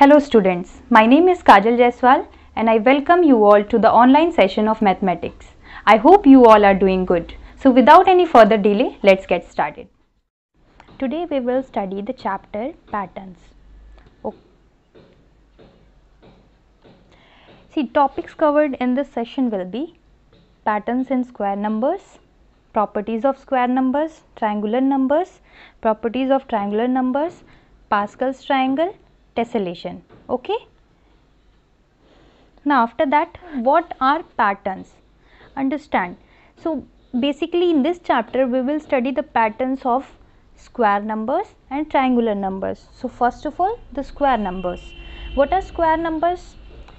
Hello students, my name is Kajal Jaiswal and I welcome you all to the online session of mathematics. I hope you all are doing good. So without any further delay, let's get started. Today we will study the chapter patterns. See topics covered in this session will be patterns in square numbers, properties of square numbers, triangular numbers, properties of triangular numbers, Pascal's triangle, tessellation. Okay. Now after that what are patterns? Understand. So basically in this chapter we will study the patterns of square numbers and triangular numbers. So first of all the square numbers. What are square numbers?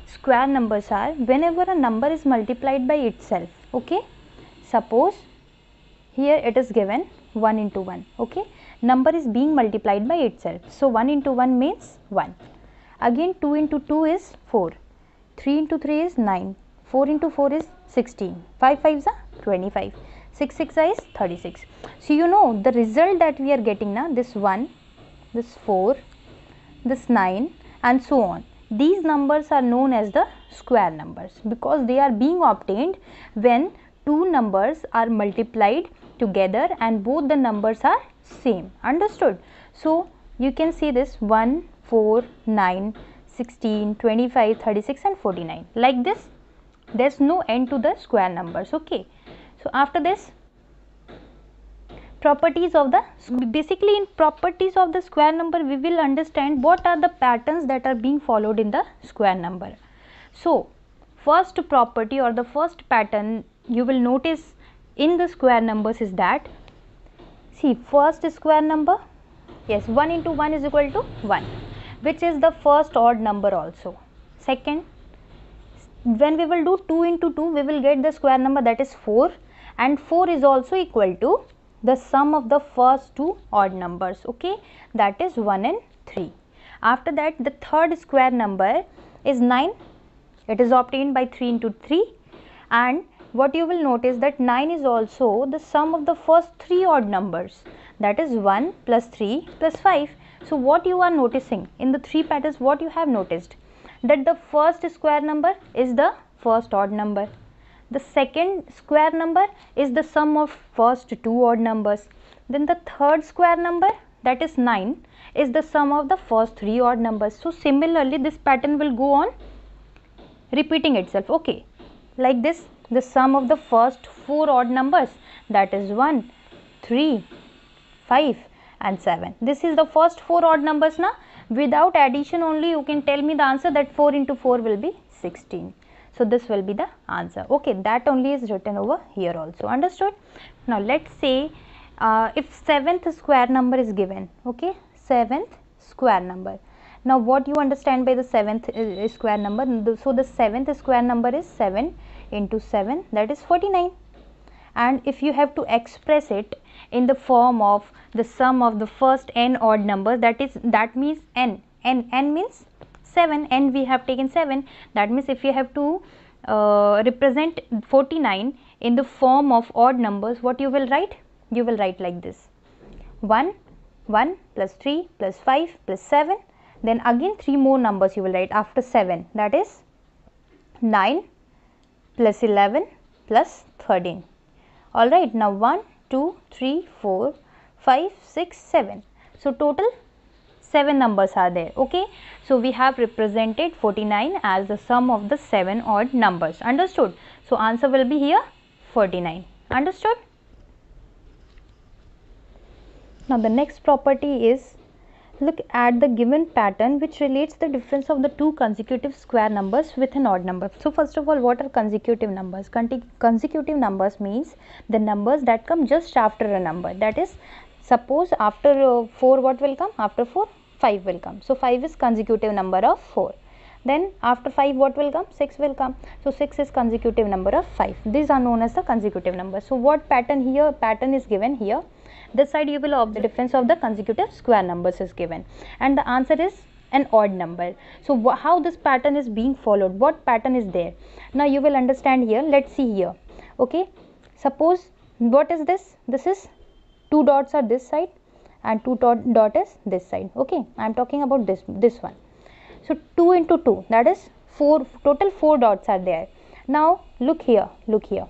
Square numbers are whenever a number is multiplied by itself. Okay. Suppose here it is given 1 into 1 okay number is being multiplied by itself. So 1 into 1 means 1 again 2 into 2 is 4 3 into 3 is 9 4 into 4 is 16 5 5 is 25 6 6 is 36 so you know the result that we are getting now this 1 this 4 this 9 and so on. These numbers are known as the square numbers because they are being obtained when two numbers are multiplied together and both the numbers are same. Understood. So you can see this 1 4 9 16 25 36 and 49 like this there's no end to the square numbers okay? So after this properties of the basically in properties of the square number we will understand what are the patterns that are being followed in the square number. So first property or the first pattern you will notice in the square numbers is that see first square number? Yes 1 into 1 is equal to 1 which is the first odd number also. Second when we will do 2 into 2 we will get the square number that is 4 and 4 is also equal to the sum of the first two odd numbers okay? That is 1 and 3 after that the third square number is 9 it is obtained by 3 into 3 and what you will notice that 9 is also the sum of the first three odd numbers that is 1 plus 3 plus 5. So what you are noticing in the three patterns what you have noticed that the first square number is the first odd number. The second square number is the sum of first two odd numbers. Then the third square number that is 9 is the sum of the first three odd numbers. So similarly this pattern will go on repeating itself okay like this the sum of the first four odd numbers that is 1, 3, 5 and 7. This is the first four odd numbers now. Without addition only you can tell me the answer that 4 into 4 will be 16. So this will be the answer. Okay, that only is written over here also. Understood? Now let's say uh, if seventh square number is given. Okay, seventh square number. Now what you understand by the seventh uh, square number? So the seventh square number is 7 into 7 that is 49 and if you have to express it in the form of the sum of the first n odd numbers that is that means n. N n means 7 n we have taken 7 that means if you have to uh, represent 49 in the form of odd numbers what you will write? You will write like this. 1 1 plus 3 plus 5 plus 7 then again 3 more numbers you will write after 7 that is 9 plus 11 plus 13. Alright, now 1, 2, 3, 4, 5, 6, 7. So, total 7 numbers are there. Okay. So, we have represented 49 as the sum of the 7 odd numbers. Understood? So, answer will be here 49. Understood? Now, the next property is look at the given pattern which relates the difference of the two consecutive square numbers with an odd number. So first of all what are consecutive numbers? consecutive numbers means the numbers that come just after a number that is suppose after uh, 4 what will come? After 4 5 will come. So 5 is consecutive number of 4 then after 5 what will come 6 will come so 6 is consecutive number of 5 these are known as the consecutive numbers so what pattern here pattern is given here this side you will observe the difference of the consecutive square numbers is given and the answer is an odd number. So, how this pattern is being followed, what pattern is there? Now, you will understand here, let us see here, okay. Suppose, what is this? This is 2 dots are this side and 2 dot, dot is this side, okay. I am talking about this, this one. so 2 into 2 that is 4 total 4 dots are there now look here look here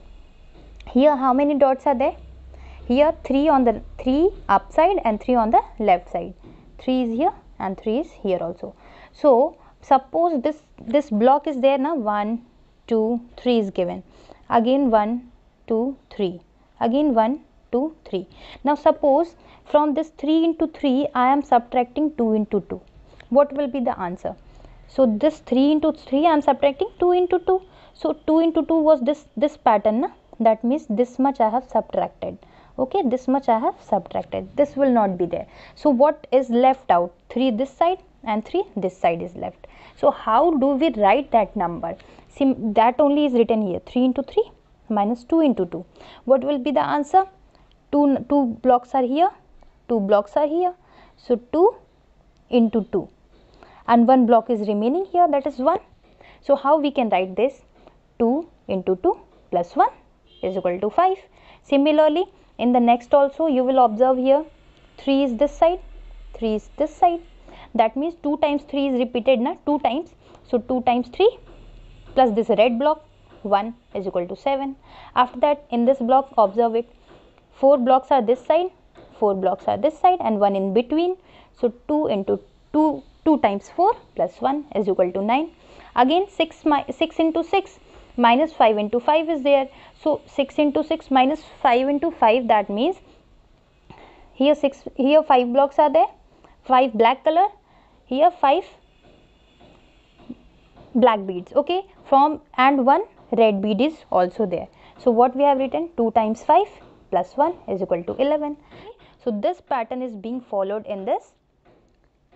here how many dots are there here 3 on the 3 upside and 3 on the left side. 3 is here and 3 is here also. So suppose this this block is there now. 1 2 3 is given. Again 1 2 3 again 1 2 3 now suppose from this 3 into 3 I am subtracting 2 into 2 what will be the answer? So this 3 into 3 I am subtracting 2 into 2 so 2 into 2 was this this pattern na? that means this much I have subtracted okay this much I have subtracted. This will not be there. So what is left out? 3 this side and 3 this side is left. So how do we write that number? See, that only is written here. 3 into 3 minus 2 into 2 what will be the answer? 2 2 blocks are here. 2 blocks are here. So 2 into 2 and one block is remaining here. That is 1 so how we can write this? 2 into 2 plus 1 is equal to 5 similarly in the next also you will observe here 3 is this side 3 is this side. That means 2 times 3 is repeated na? 2 times. So 2 times 3 plus this red block 1 is equal to 7 after that in this block observe it. 4 blocks are this side 4 blocks are this side and 1 in between. So 2 into 2 2 times 4 plus 1 is equal to 9 again 6 6 into 6 minus 5 into 5 is there. So 6 into 6 minus 5 into 5 that means here 6 here 5 blocks are there. 5 black color. Here 5 black beads okay? From and one red bead is also there. So what we have written? 2 times 5 plus 1 is equal to 11 so this pattern is being followed in this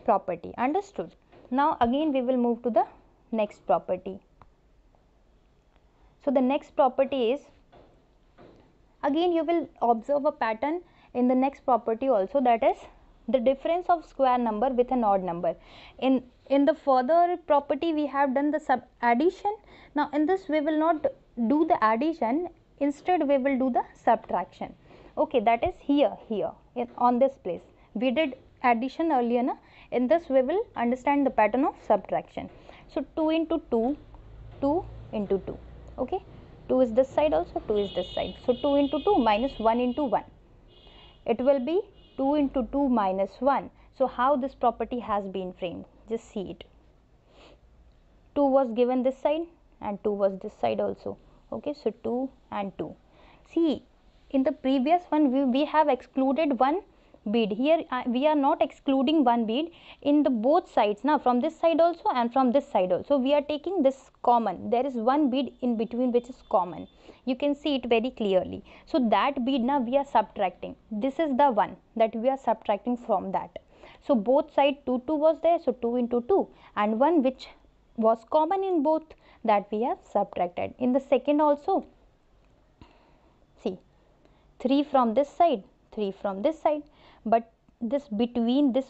property. Understood? Now again we will move to the next property so the next property is again you will observe a pattern in the next property also that is the difference of square number with an odd number. In in the further property we have done the sub addition. Now in this we will not do the addition. Instead we will do the subtraction. Okay that is here here in, on this place. We did addition earlier na? in this we will understand the pattern of subtraction. So 2 into 2 2 into 2 okay? 2 is this side also 2 is this side. So 2 into 2 minus 1 into 1 it will be 2 into 2 minus 1 so how this property has been framed? Just see it. 2 was given this side and 2 was this side also. Okay? So 2 and 2 see in the previous one we, we have excluded one bead. Here uh, we are not excluding one bead in the both sides now from this side also and from this side also. We are taking this common. There is one bead in between which is common. You can see it very clearly. So that bead now we are subtracting. This is the one that we are subtracting from that. So both side 2 2 was there. So 2 into 2 and one which was common in both that we have subtracted. In the second also see 3 from this side 3 from this side but this between this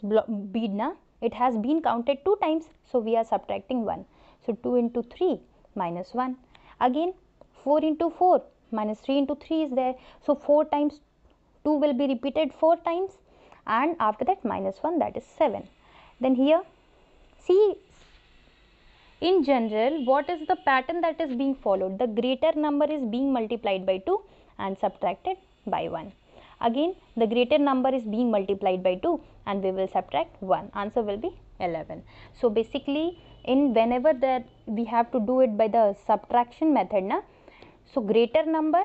bead na it has been counted two times. So we are subtracting 1 so 2 into 3 minus 1 again 4 into 4 minus 3 into 3 is there. So 4 times 2 will be repeated 4 times. And after that minus 1 that is 7 then here see in general what is the pattern that is being followed? The greater number is being multiplied by 2 and subtracted by 1 Again the greater number is being multiplied by 2 and we will subtract 1. Answer will be 11. So basically in whenever that we have to do it by the subtraction method na so greater number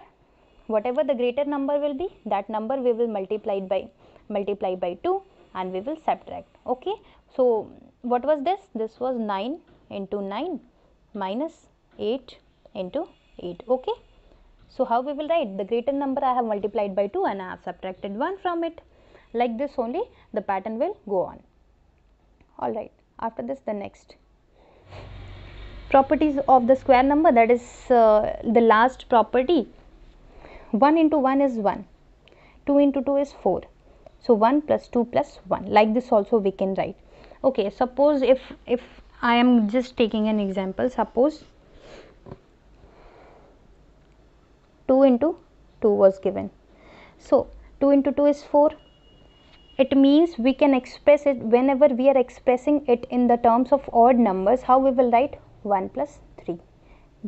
whatever the greater number will be that number we will multiply by multiply by 2 and we will subtract. Okay? So what was this? This was 9 into 9 minus 8 into 8 okay so how we will write the greater number I have multiplied by 2 and I have subtracted 1 from it. Like this only the pattern will go on. Alright, after this the next. Properties of the square number that is uh, the last property. 1 into 1 is 1, 2 into 2 is 4. So 1 plus 2 plus 1 like this also we can write. Okay, suppose if, if I am just taking an example, suppose 2 into 2 was given. So, 2 into 2 is 4, it means we can express it whenever we are expressing it in the terms of odd numbers how we will write? 1 plus 3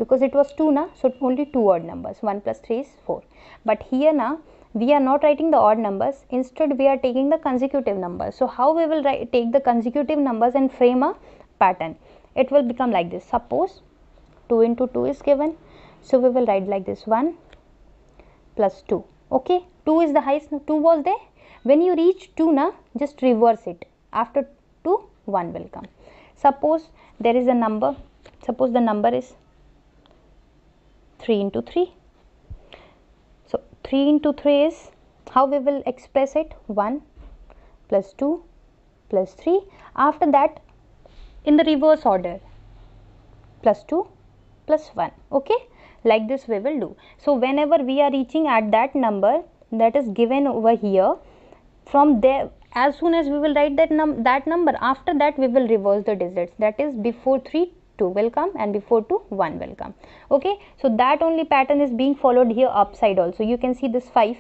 because it was 2 na so only two odd numbers. 1 plus 3 is 4 but here now we are not writing the odd numbers. Instead we are taking the consecutive numbers. So how we will write, take the consecutive numbers and frame a pattern? It will become like this. Suppose 2 into 2 is given. So we will write like this. 1 plus 2 okay? 2 is the highest 2 was there. When you reach 2 na just reverse it. After 2 1 will come. Suppose there is a number. Suppose the number is 3 into 3 so 3 into 3 is how we will express it? 1 plus 2 plus 3 after that in the reverse order plus 2 plus 1 okay like this we will do. So whenever we are reaching at that number that is given over here from there as soon as we will write that num that number after that we will reverse the digits. That is before 3 2 will come and before 2 1 will come. Okay? So that only pattern is being followed here upside also. You can see this 5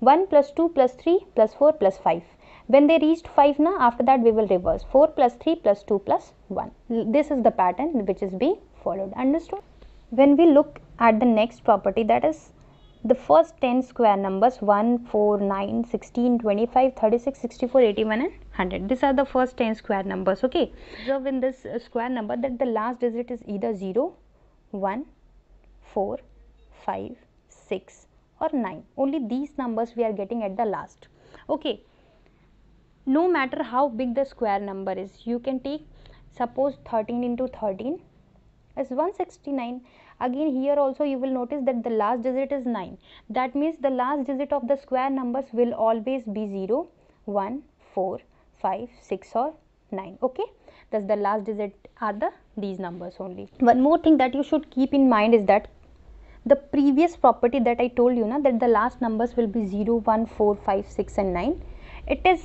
1 plus 2 plus 3 plus 4 plus 5 when they reached 5 now after that we will reverse. 4 plus 3 plus 2 plus 1 this is the pattern which is being followed. Understood when we look at the next property that is the first 10 square numbers 1 4 9 16 25 36 64 81 and 100 these are the first 10 square numbers okay? Observe in this uh, square number that the last digit is either 0 1 4 5 6 or 9 only these numbers we are getting at the last okay? No matter how big the square number is you can take suppose 13 into 13 is 169 again here also you will notice that the last digit is 9 that means the last digit of the square numbers will always be 0 1 4 5 6 or 9 okay? Thus the last digit are the these numbers only. One more thing that you should keep in mind is that the previous property that i told you na that the last numbers will be 0 1 4 5 6 and 9 it is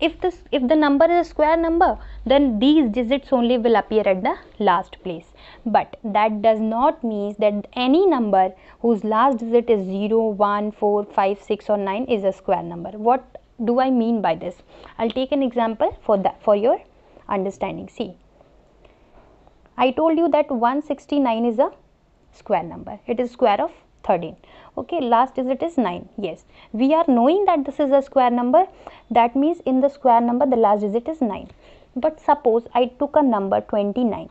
if this if the number is a square number then these digits only will appear at the last place. But that does not mean that any number whose last digit is 0 1 4 5 6 or 9 is a square number. What do i mean by this? I'll take an example for that for your understanding. See i told you that 169 is a square number. It is square of 13 okay last digit is 9 yes. We are knowing that this is a square number. That means in the square number the last digit is 9 but suppose i took a number 29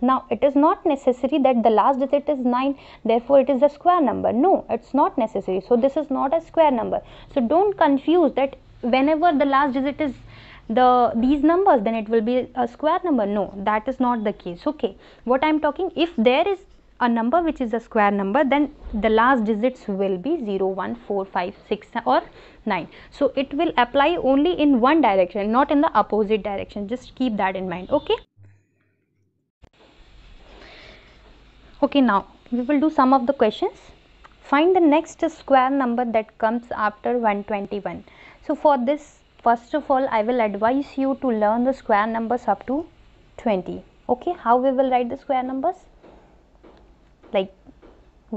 now it is not necessary that the last digit is 9 therefore it is a square number. No it's not necessary. So this is not a square number. So don't confuse that whenever the last digit is the these numbers then it will be a square number. No that is not the case. Okay. What i am talking if there is a number which is a square number then the last digits will be 0 1 4 5 6 or 9 so it will apply only in one direction not in the opposite direction. Just keep that in mind okay? Okay now we will do some of the questions. Find the next square number that comes after 121 so for this first of all i will advise you to learn the square numbers up to 20 okay? How we will write the square numbers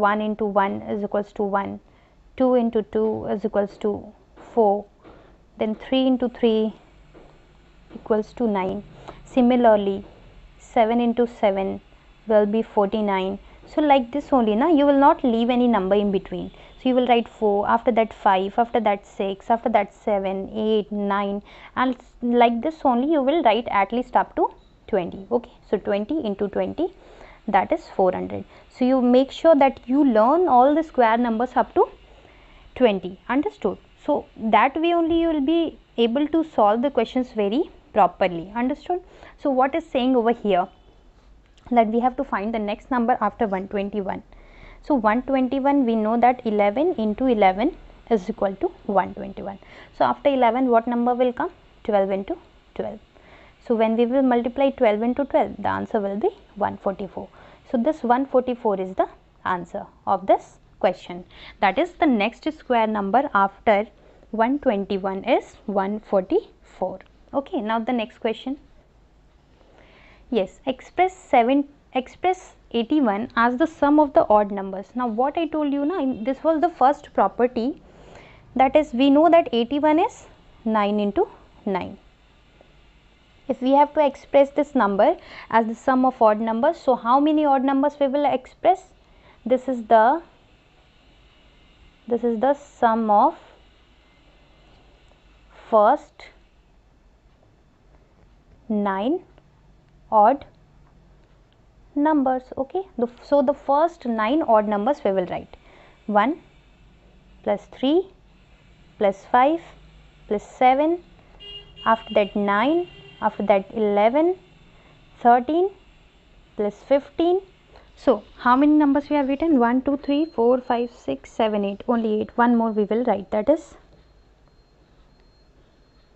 1 into 1 is equals to 1 2 into 2 is equals to 4 then 3 into 3 equals to 9 similarly 7 into 7 will be 49 so like this only now you will not leave any number in between. So you will write 4 after that 5 after that 6 after that 7 8 9 and like this only you will write at least up to 20 okay? So 20 into 20 that is 400 so you make sure that you learn all the square numbers up to 20 understood? So that way only you will be able to solve the questions very properly. Understood? So what is saying over here? That we have to find the next number after 121 so 121 we know that 11 into 11 is equal to 121 so after 11 what number will come? 12 into 12 so when we will multiply 12 into 12 the answer will be 144 so, this 144 is the answer of this question. That is the next square number after 121 is 144. Okay, now the next question. Yes, express 7 express 81 as the sum of the odd numbers. Now, what I told you now, this was the first property that is we know that 81 is 9 into 9 if we have to express this number as the sum of odd numbers so how many odd numbers we will express? This is the this is the sum of first 9 odd numbers okay? The, so the first 9 odd numbers we will write. 1 plus 3 plus 5 plus 7 after that 9 after that 11 13 plus 15 so how many numbers we have written? 1 2 3 4 5 6 7 8 only 8 one more we will write. That is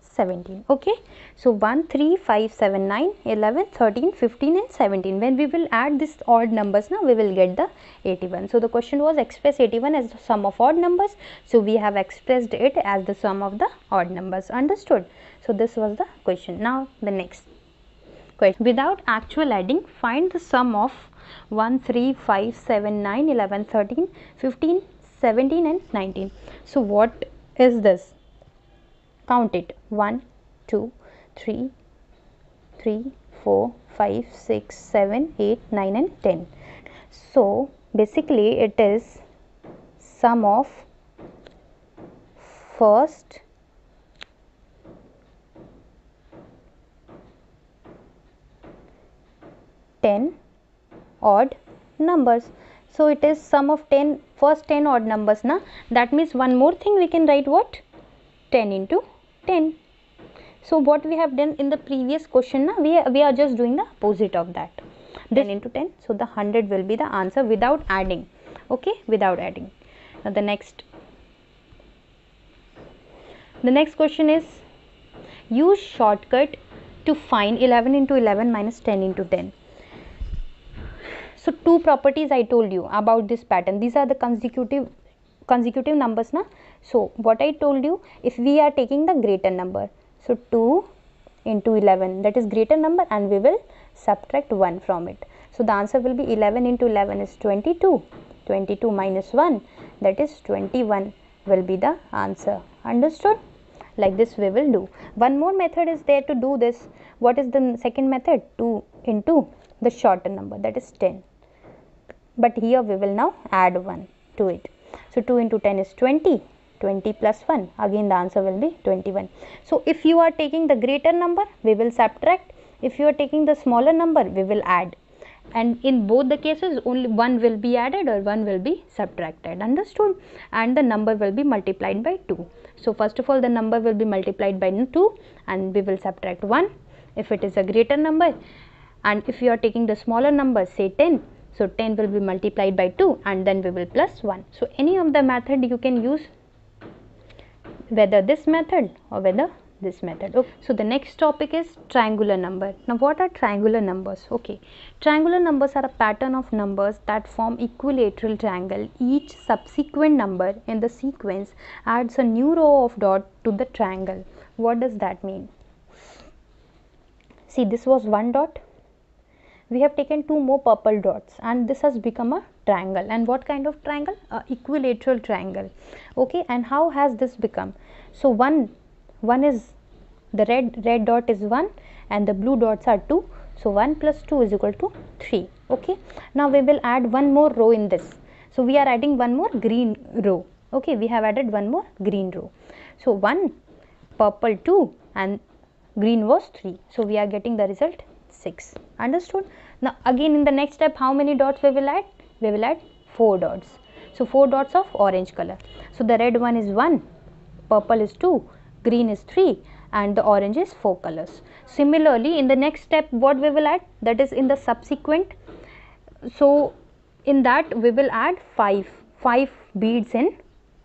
17 okay? So 1 3 5 7 9 11 13 15 and 17 when we will add this odd numbers now we will get the 81 so the question was express 81 as the sum of odd numbers. So we have expressed it as the sum of the odd numbers. Understood so this was the question. Now the next question. Without actual adding find the sum of 1 3 5 7 9 11 13 15 17 and 19 so what is this? Count it. 1 2 3 3 4 5 6 7 8 9 and 10 so basically it is sum of first ten odd numbers. So it is sum of 10 first 10 odd numbers na? That means one more thing we can write what? 10 into 10 so what we have done in the previous question now we, we are just doing the opposite of that. 10 into 10 so the 100 will be the answer without adding. Okay? Without adding. Now the next. The next question is use shortcut to find 11 into 11 minus 10 into 10 so two properties i told you about this pattern. These are the consecutive consecutive numbers na? So what I told you if we are taking the greater number so 2 into 11 that is greater number and we will subtract 1 from it. So the answer will be 11 into 11 is 22 22 minus 1 that is 21 will be the answer. Understood? Like this we will do. One more method is there to do this. What is the second method? 2 into the shorter number that is 10 but here we will now add 1 to it. So 2 into 10 is 20 20 plus 1 again the answer will be 21 so if you are taking the greater number we will subtract. If you are taking the smaller number we will add. And in both the cases only one will be added or one will be subtracted. Understood? And the number will be multiplied by 2 so first of all the number will be multiplied by 2 and we will subtract 1 if it is a greater number and if you are taking the smaller number say 10 so 10 will be multiplied by 2 and then we will plus 1 so any of the method you can use whether this method or whether this method. Okay. so the next topic is triangular number. Now what are triangular numbers? Okay. Triangular numbers are a pattern of numbers that form equilateral triangle. Each subsequent number in the sequence adds a new row of dot to the triangle. What does that mean? See this was one dot we have taken two more purple dots and this has become a triangle. And what kind of triangle? Uh, equilateral triangle. Okay and how has this become? So one one is the red red dot is 1 and the blue dots are 2 so 1 plus 2 is equal to 3 okay now we will add one more row in this. So we are adding one more green row. Okay we have added one more green row. So 1 purple 2 and green was 3 so we are getting the result 6 understood? Now again in the next step how many dots we will add? We will add 4 dots. So 4 dots of orange color. So the red one is 1 purple is 2 green is 3 and the orange is 4 colors. Similarly in the next step what we will add? That is in the subsequent so in that we will add 5 5 beads in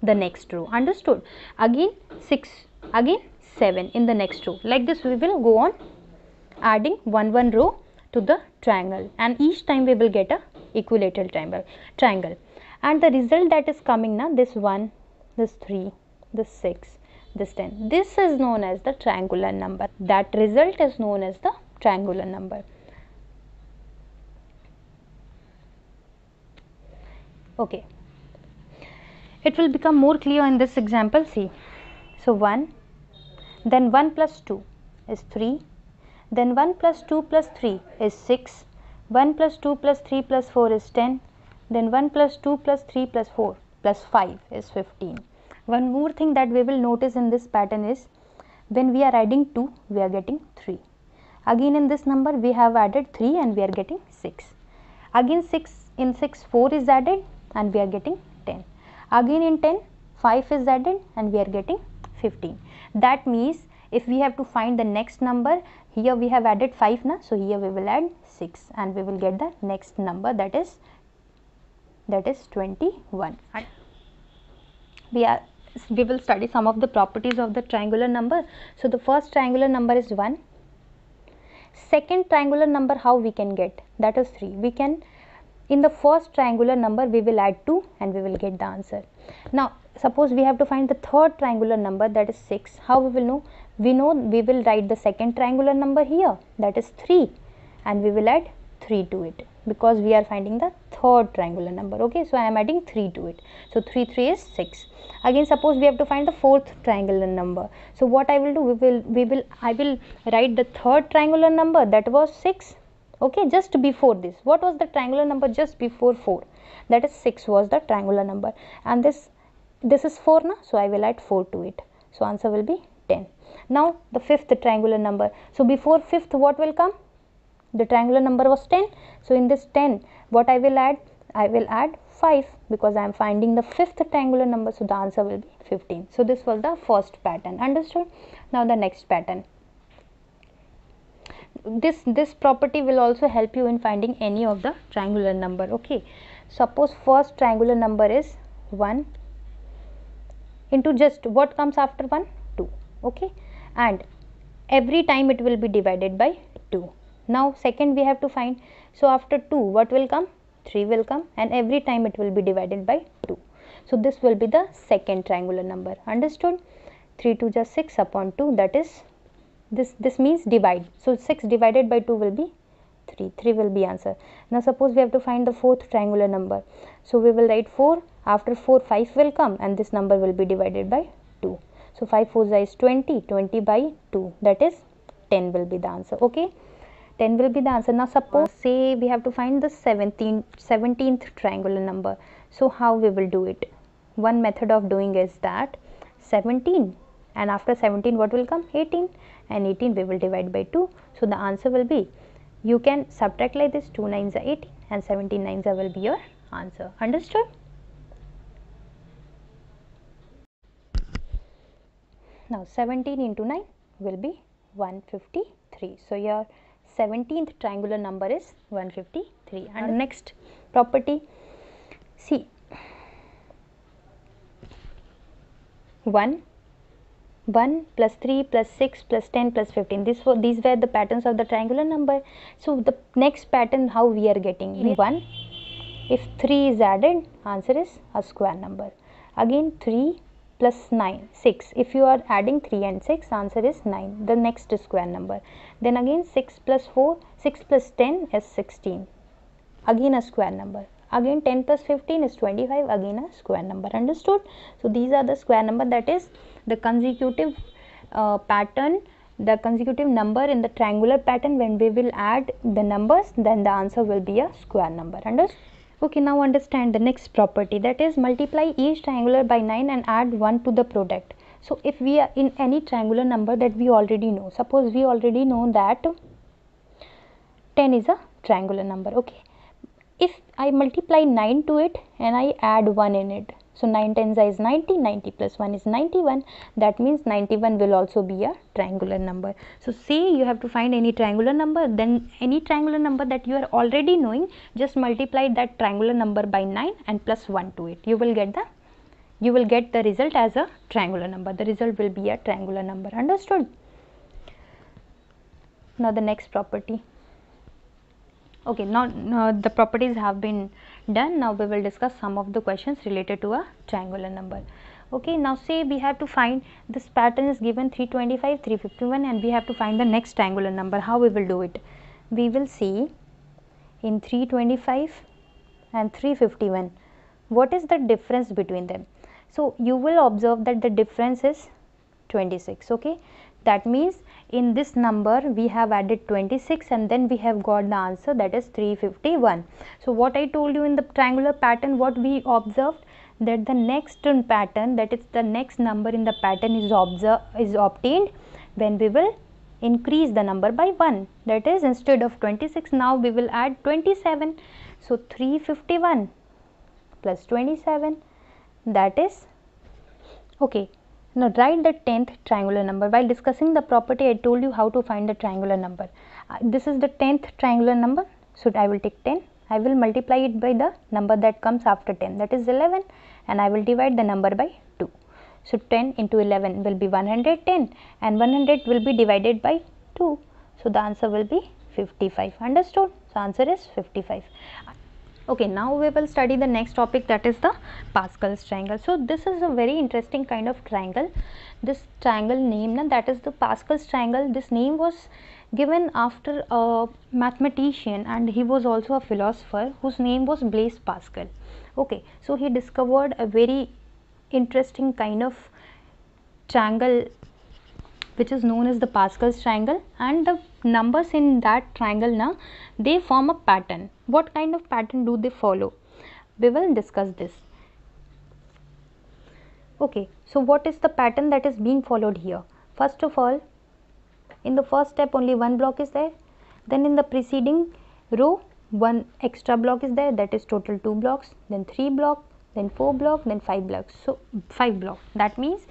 the next row. Understood? Again 6 again 7 in the next row. Like this we will go on adding one one row to the triangle. And each time we will get a equilateral triangle triangle. And the result that is coming now this 1 this 3 this 6 this 10 this is known as the triangular number. That result is known as the triangular number. Okay. It will become more clear in this example. See. So 1 then 1 plus 2 is 3 then 1 plus 2 plus 3 is 6 1 plus 2 plus 3 plus 4 is 10 then 1 plus 2 plus 3 plus 4 plus 5 is 15 one more thing that we will notice in this pattern is when we are adding 2 we are getting 3 again in this number we have added 3 and we are getting 6 again 6 in 6 4 is added and we are getting 10 again in 10 5 is added and we are getting 15 that means if we have to find the next number here we have added 5 now so here we will add 6 and we will get the next number that is that is 21 we are we will study some of the properties of the triangular number. So the first triangular number is 1 second triangular number how we can get? That is 3 we can in the first triangular number we will add 2 and we will get the answer. Now suppose we have to find the third triangular number that is 6 how we will know we know we will write the second triangular number here that is 3 and we will add 3 to it because we are finding the third triangular number okay? So i am adding 3 to it. So 3 3 is 6 again suppose we have to find the fourth triangular number. So what i will do we will we will i will write the third triangular number that was 6 okay? Just before this. What was the triangular number just before 4 that is 6 was the triangular number. And this this is 4 now so i will add 4 to it. So answer will be 10 now the fifth triangular number. So before fifth what will come? The triangular number was 10 so in this 10 what i will add? I will add 5 because I am finding the fifth triangular number. So the answer will be 15. So this was the first pattern. Understood. Now the next pattern. This this property will also help you in finding any of the triangular number. Okay. Suppose first triangular number is 1 into just what comes after 1 2 okay and every time it will be divided by 2. Now second we have to find so after 2 what will come 3 will come and every time it will be divided by 2. So, this will be the second triangular number understood 3 2 just 6 upon 2 that is this this means divide. So, 6 divided by 2 will be 3 3 will be answer. Now, suppose we have to find the fourth triangular number. So, we will write 4 after 4 5 will come and this number will be divided by 2. So, 5 4 is 20 20 by 2 that is 10 will be the answer okay. 10 will be the answer. Now suppose say we have to find the 17th, 17th triangular number. So how we will do it? One method of doing is that 17 and after 17 what will come? 18 and 18 we will divide by 2. So the answer will be you can subtract like this 2 nines are 18 and 17 nines will be your answer. Understood? Now 17 into 9 will be 153. So your 17th triangular number is 153 and next property see 1 1 plus 3 plus 6 plus 10 plus 15 this were these were the patterns of the triangular number. So the next pattern how we are getting? 1 if 3 is added answer is a square number. Again 3 plus 9 6 if you are adding 3 and 6 answer is 9 the next square number. Then again 6 plus 4 6 plus 10 is 16 again a square number. Again 10 plus 15 is 25 again a square number. Understood? So these are the square number that is the consecutive uh, pattern the consecutive number in the triangular pattern. When we will add the numbers then the answer will be a square number. Understood Okay, now understand the next property that is multiply each triangular by 9 and add 1 to the product. So, if we are in any triangular number that we already know, suppose we already know that 10 is a triangular number, okay. If I multiply 9 to it and I add 1 in it, so 9 tens is 90, 90 plus 1 is 91. That means 91 will also be a triangular number. So say you have to find any triangular number, then any triangular number that you are already knowing, just multiply that triangular number by 9 and plus 1 to it. You will get the you will get the result as a triangular number. The result will be a triangular number. Understood? Now the next property. Okay, now, now the properties have been done. Now we will discuss some of the questions related to a triangular number. Okay now say we have to find this pattern is given 325 351 and we have to find the next triangular number. How we will do it? We will see in 325 and 351 what is the difference between them? So you will observe that the difference is 26 okay? That means in this number we have added 26 and then we have got the answer that is 351 so what i told you in the triangular pattern what we observed that the next pattern that is the next number in the pattern is observed is obtained when we will increase the number by 1 that is instead of 26 now we will add 27 so 351 plus 27 that is okay now write the 10th triangular number. While discussing the property, I told you how to find the triangular number. Uh, this is the 10th triangular number. So I will take 10. I will multiply it by the number that comes after 10 that is 11 and I will divide the number by 2. So 10 into 11 will be 110 and 100 will be divided by 2. So the answer will be 55. Understood? So answer is 55 okay now we will study the next topic that is the pascal's triangle. So this is a very interesting kind of triangle. This triangle name na, that is the pascal's triangle. This name was given after a mathematician and he was also a philosopher whose name was blaise pascal. Okay so he discovered a very interesting kind of triangle which is known as the pascal's triangle and the numbers in that triangle now they form a pattern. What kind of pattern do they follow? We will discuss this. Okay so what is the pattern that is being followed here? First of all in the first step only one block is there. Then in the preceding row one extra block is there. That is total two blocks then three block then four block then five blocks. So five block. That means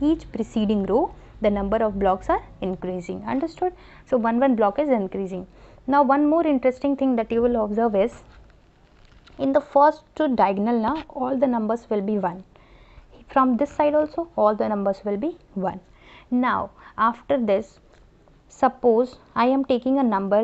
each preceding row the number of blocks are increasing. Understood? So one one block is increasing. Now one more interesting thing that you will observe is in the first diagonal now all the numbers will be 1 from this side also all the numbers will be 1 now after this suppose i am taking a number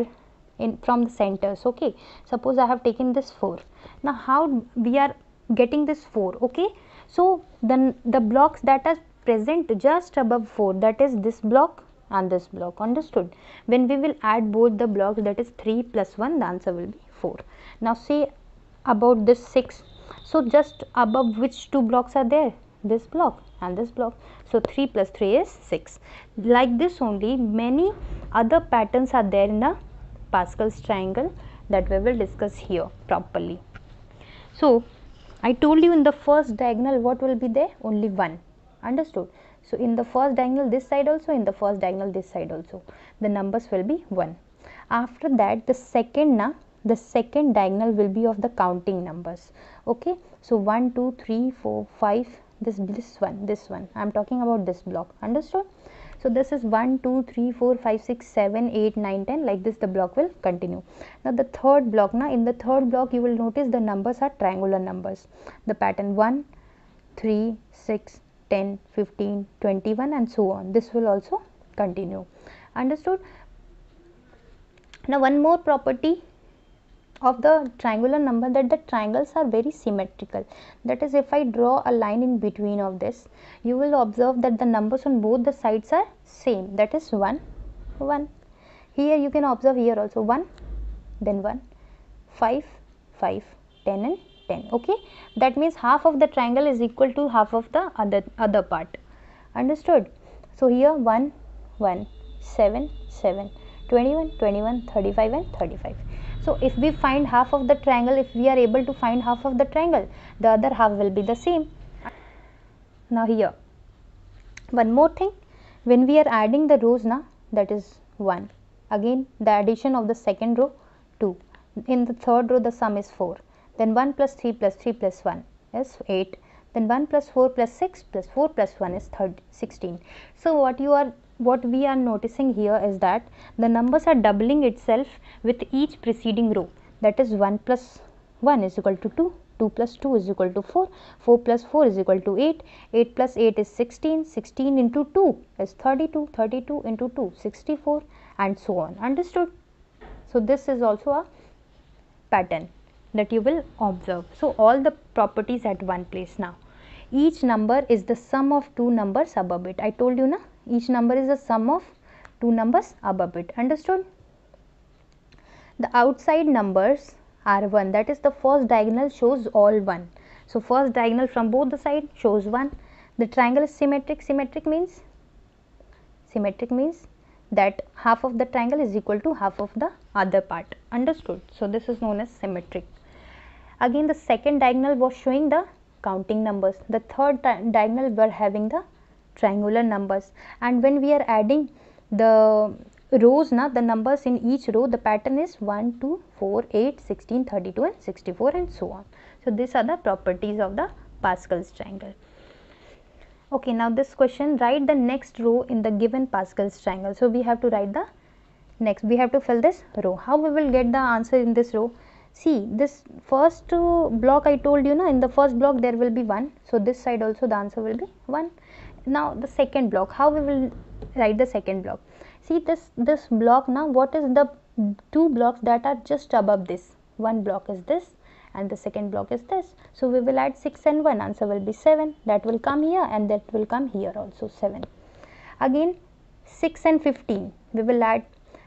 in from the centers okay? Suppose i have taken this 4 now how we are getting this 4 okay? So then the blocks that are present just above 4 that is this block and this block understood? When we will add both the blocks that is 3 plus 1 the answer will be 4 now see about this 6 so just above which two blocks are there? This block and this block. So 3 plus 3 is 6 like this only many other patterns are there in the pascal's triangle that we will discuss here properly. So i told you in the first diagonal what will be there? Only one understood so, in the first diagonal this side also, in the first diagonal this side also, the numbers will be 1. After that, the second na, the second diagonal will be of the counting numbers. Okay. So, 1, 2, 3, 4, 5, this, this one, this one. I am talking about this block. Understood? So, this is 1, 2, 3, 4, 5, 6, 7, 8, 9, 10 like this the block will continue. Now, the third block now in the third block you will notice the numbers are triangular numbers. The pattern 1, 3, 6, 10, 15, 21 and so on. This will also continue. Understood? Now, one more property of the triangular number that the triangles are very symmetrical. That is, if I draw a line in between of this, you will observe that the numbers on both the sides are same. That is 1, 1. Here you can observe here also 1, then 1, 5, 5, 10 and 10 okay? That means half of the triangle is equal to half of the other other part. Understood? So here 1 1 7 7 21 21 35 and 35 so if we find half of the triangle if we are able to find half of the triangle the other half will be the same. Now here one more thing. When we are adding the rows now that is 1 again the addition of the second row 2 in the third row the sum is 4 then 1 plus 3 plus 3 plus 1 is 8 then 1 plus 4 plus 6 plus 4 plus 1 is 30, 16 so what you are what we are noticing here is that the numbers are doubling itself with each preceding row. That is 1 plus 1 is equal to 2 2 plus 2 is equal to 4 4 plus 4 is equal to 8 8 plus 8 is 16 16 into 2 is 32 32 into 2 64 and so on. Understood? So this is also a pattern that you will observe. So, all the properties at one place now. Each number is the sum of two numbers above it. I told you na each number is the sum of two numbers above it. Understood? The outside numbers are 1 that is the first diagonal shows all 1. So, first diagonal from both the side shows 1. The triangle is symmetric. Symmetric means symmetric means that half of the triangle is equal to half of the other part understood so this is known as symmetric again the second diagonal was showing the counting numbers. The third diagonal were having the triangular numbers. And when we are adding the rows now the numbers in each row the pattern is 1 2 4 8 16 32 and 64 and so on. So these are the properties of the pascal's triangle. Okay now this question write the next row in the given pascal's triangle. So we have to write the next we have to fill this row. How we will get the answer in this row see this first block i told you na in the first block there will be 1 so this side also the answer will be 1 now the second block. How we will write the second block? See this this block now what is the two blocks that are just above this? One block is this and the second block is this. So, we will add 6 and 1 answer will be 7 that will come here and that will come here also 7. Again 6 and 15 we will add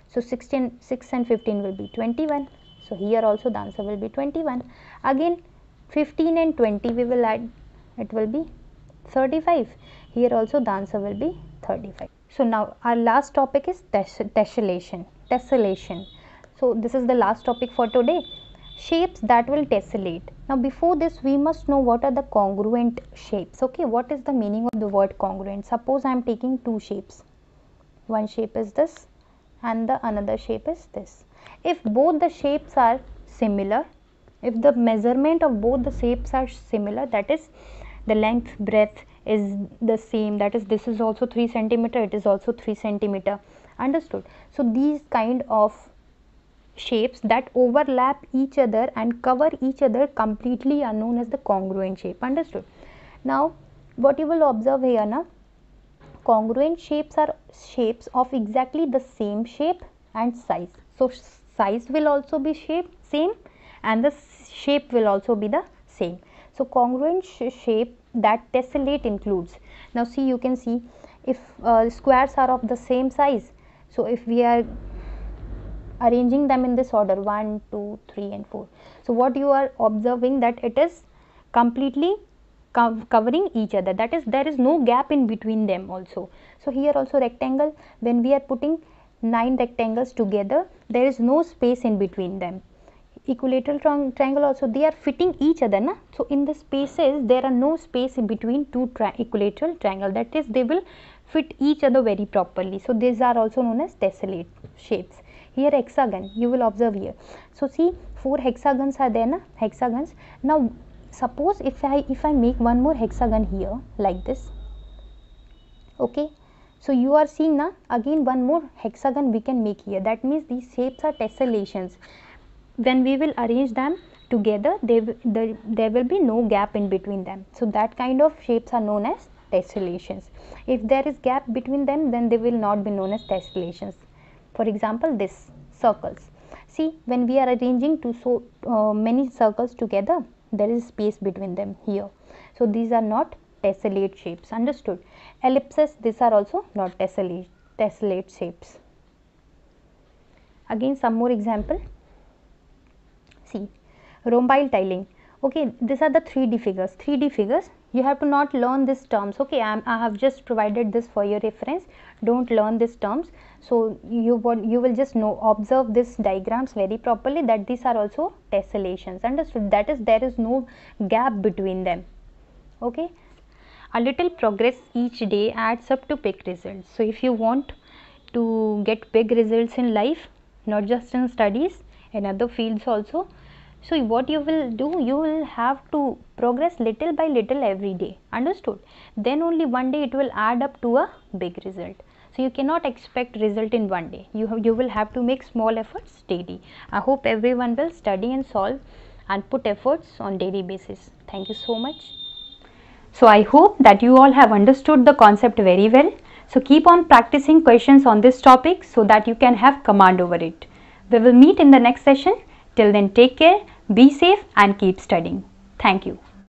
so 16 6 and 15 will be 21. So, here also the answer will be 21. Again 15 and 20 we will add it will be 35. Here also the answer will be 35. So, now our last topic is tessellation. Tessellation. So, this is the last topic for today shapes that will tessellate. Now before this we must know what are the congruent shapes. Okay, what is the meaning of the word congruent? Suppose I am taking two shapes. One shape is this and the another shape is this. If both the shapes are similar, if the measurement of both the shapes are similar that is the length breadth is the same that is this is also 3 centimeter it is also 3 centimeter. Understood? So these kind of shapes that overlap each other and cover each other completely are known as the congruent shape. Understood? Now what you will observe here now congruent shapes are shapes of exactly the same shape and size. So size will also be shape same and the shape will also be the same. So congruent sh shape that tessellate includes. Now see you can see if uh, squares are of the same size. So if we are arranging them in this order 1 2 3 and 4 so what you are observing that it is completely co covering each other. That is there is no gap in between them also. So here also rectangle when we are putting nine rectangles together there is no space in between them. Equilateral tri triangle also they are fitting each other na? so in the spaces there are no space in between two tri equilateral triangle. That is they will fit each other very properly. So these are also known as tessellate shapes. Here hexagon you will observe here. So see four hexagons are there na? Hexagons. Now suppose if i if i make one more hexagon here like this. Okay so you are seeing now again one more hexagon we can make here. That means these shapes are tessellations. When we will arrange them together they, the, there will be no gap in between them. So that kind of shapes are known as tessellations. If there is gap between them then they will not be known as tessellations. For example this circles. See when we are arranging two so uh, many circles together there is space between them here. So these are not tessellate shapes. Understood. Ellipses these are also not tessellate tessellate shapes. Again some more example. See rhomboid tiling. Okay these are the 3d figures. 3d figures you have to not learn these terms. Okay I'm, i have just provided this for your reference. Don't learn these terms. So you want you will just know observe these diagrams very properly that these are also tessellations. Understood? That is there is no gap between them. Okay a little progress each day adds up to big results. So if you want to get big results in life not just in studies in other fields also so what you will do you will have to progress little by little every day. Understood? Then only one day it will add up to a big result. So you cannot expect result in one day. You have, you will have to make small efforts daily. I hope everyone will study and solve and put efforts on daily basis. Thank you so much so i hope that you all have understood the concept very well so keep on practicing questions on this topic so that you can have command over it we will meet in the next session Till then take care, be safe and keep studying. Thank you.